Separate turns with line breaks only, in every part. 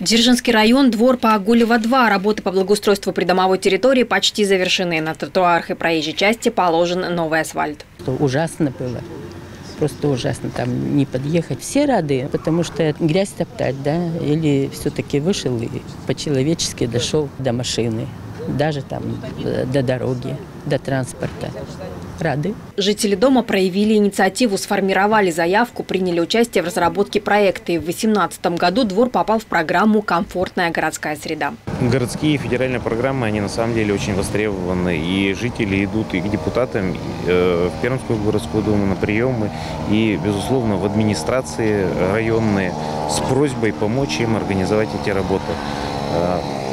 Дзержинский район, двор по Агулева-2. Работы по благоустройству придомовой территории почти завершены. На тротуарах и проезжей части положен новый асфальт.
Ужасно было. Просто ужасно там не подъехать. Все рады, потому что грязь топтать, да, или все-таки вышел и по-человечески дошел до машины, даже там э, до дороги, до транспорта рады.
Жители дома проявили инициативу, сформировали заявку, приняли участие в разработке проекта. И в 2018 году двор попал в программу «Комфортная городская среда».
Городские федеральные программы, они на самом деле очень востребованы. И жители идут и к депутатам э, в Пермскую городскую думу на приемы, и, безусловно, в администрации районные с просьбой помочь им организовать эти работы.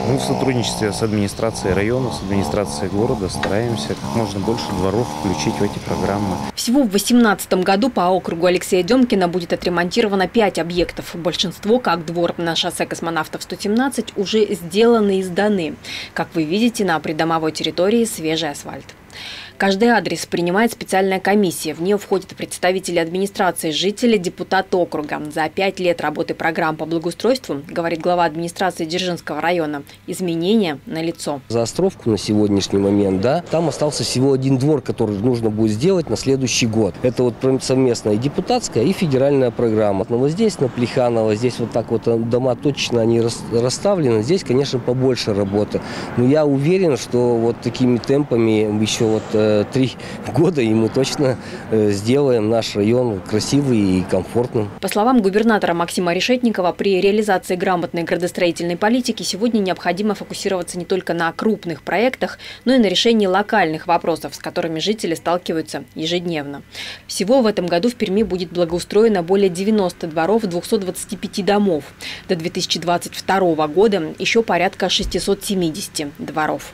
Мы в сотрудничестве с администрацией района, с администрацией города стараемся как можно больше дворов включить в эти программы.
Всего в 2018 году по округу Алексея Демкина будет отремонтировано 5 объектов. Большинство, как двор на шоссе космонавтов 117, уже сделаны и сданы. Как вы видите, на придомовой территории свежий асфальт. Каждый адрес принимает специальная комиссия. В нее входят представители администрации, жители, депутат округа. За пять лет работы программ по благоустройству, говорит глава администрации Дзержинского района, изменения на лицо.
За Островку на сегодняшний момент, да, там остался всего один двор, который нужно будет сделать на следующий год. Это вот совместная депутатская, и федеральная программа. Но вот здесь, на Плеханово, здесь вот так вот э, дома точно они расставлены. Здесь, конечно, побольше работы. Но я уверен, что вот такими темпами еще вот э, три года, и мы точно э, сделаем наш район красивый и комфортным.
По словам губернатора Максима Решетникова, при реализации грамотной градостроительной политики сегодня необходимо фокусироваться не только на крупных проектах, но и на решении локальных вопросов, с которыми жители сталкиваются ежедневно. Всего в этом году в Перми будет благоустроено более 90 дворов 225 домов. До 2022 года еще порядка 670 дворов.